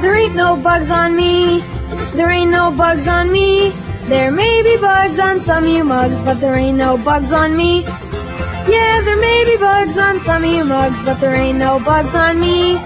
There ain't no bugs on me. There ain't no bugs on me. There may be bugs on some of you mugs, but there ain't no bugs on me. Yeah, there may be bugs on some of you mugs, but there ain't no bugs on me.